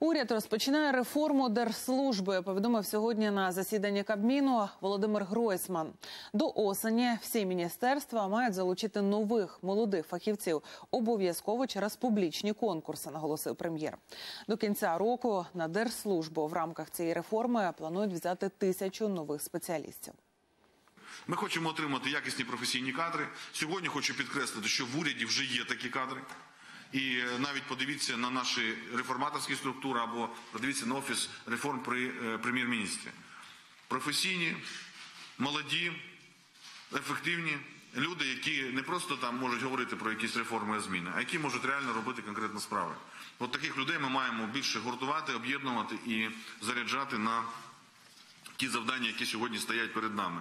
Уряд розпочинає реформу держслужби. Повідомив сьогодні на засіданні Кабміну Володимир Гройсман. До осені всі міністерства мають залучити нових молодих фахівців обов'язково через публічні конкурси. Наголосив прем'єр. До кінця року на держслужбу в рамках цієї реформи планують взяти тисячу нових спеціалістів. Ми хочемо отримати якісні професійні кадри. Сьогодні хочу підкреслити, що в уряді вже є такі кадри. І навіть подивіться на наші реформаторські структури або подивіться на офіс реформ при е, прем'єр-міністрі. Професійні, молоді, ефективні люди, які не просто там можуть говорити про якісь реформи і зміни, а які можуть реально робити конкретно справи. От таких людей ми маємо більше гуртувати, об'єднувати і заряджати на ті завдання, які сьогодні стоять перед нами.